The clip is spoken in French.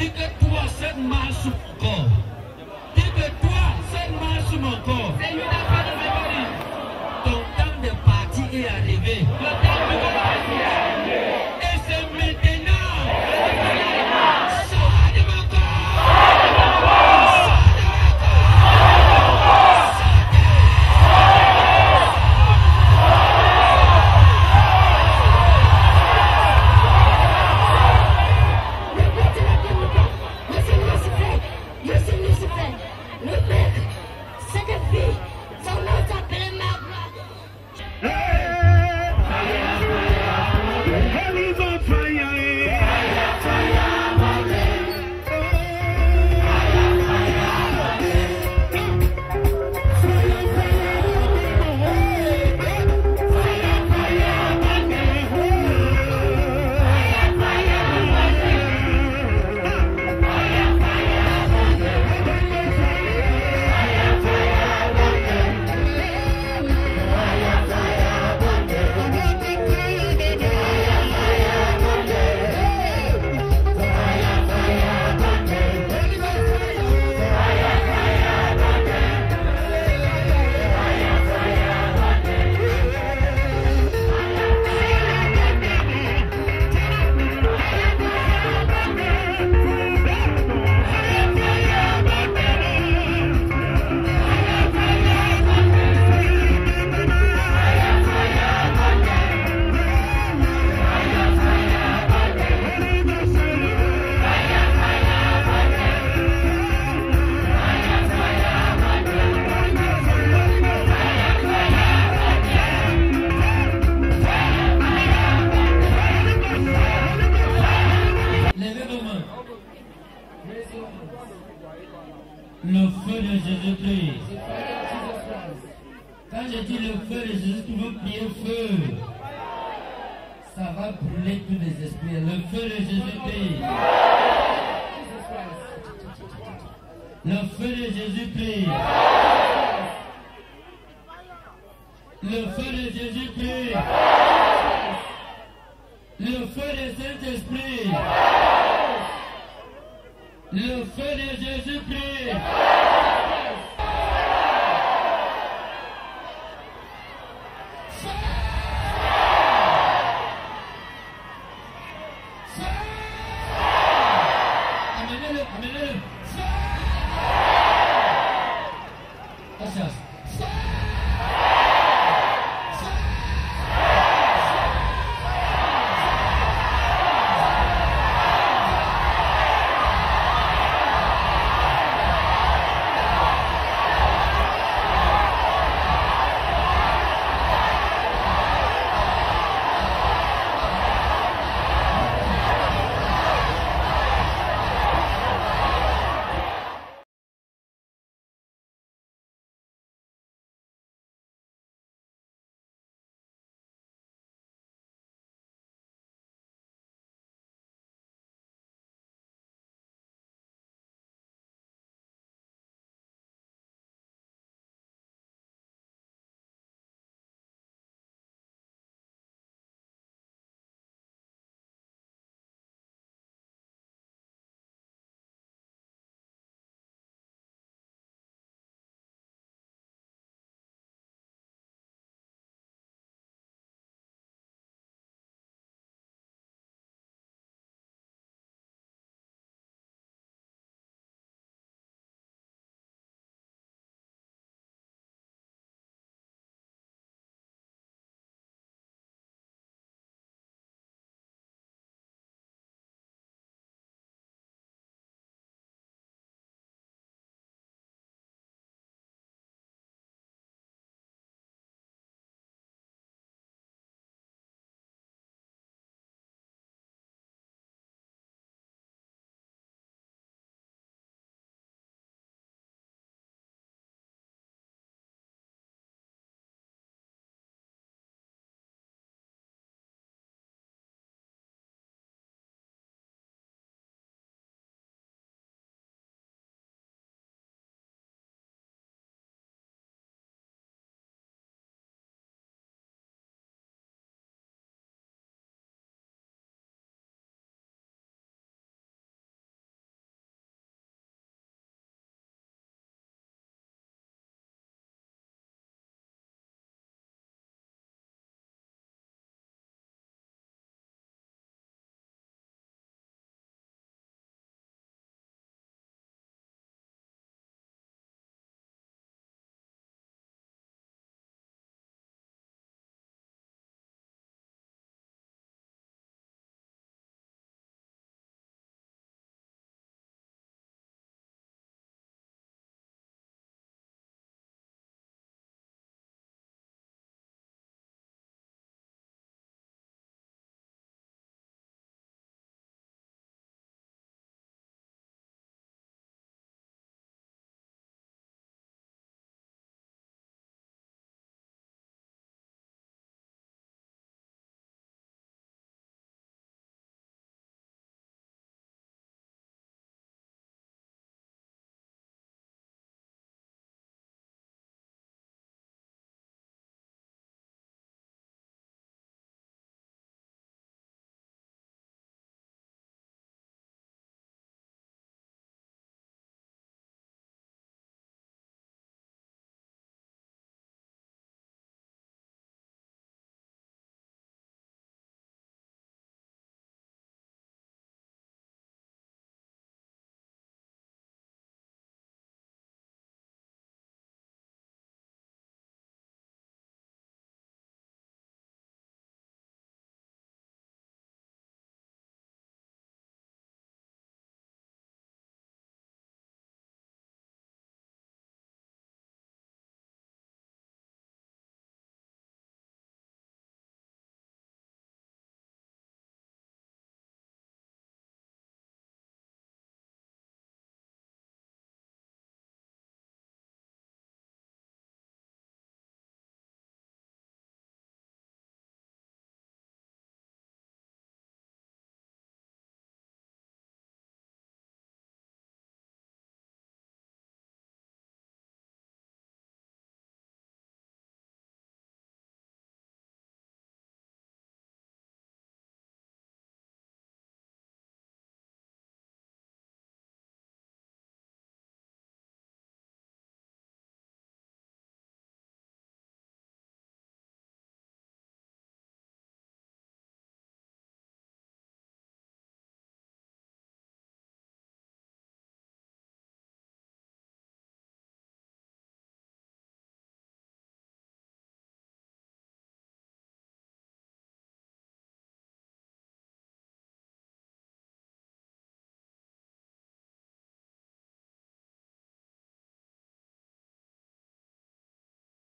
Dis que toi, cette main sur mon corps. Dis que toi, cette Je dis le feu de Jésus, veux prier feu. Ça va brûler tous les esprits. Le feu de Jésus-Christ. Le feu de Jésus-Christ. Le feu de Jésus-Christ. Le feu de Saint-Esprit. Le feu de Jésus-Christ. Yeah.